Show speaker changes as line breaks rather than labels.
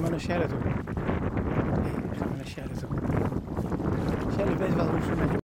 naar Shelley toe. Nee, gaan we naar Shelley toe. Shelle weet wel hoe ze met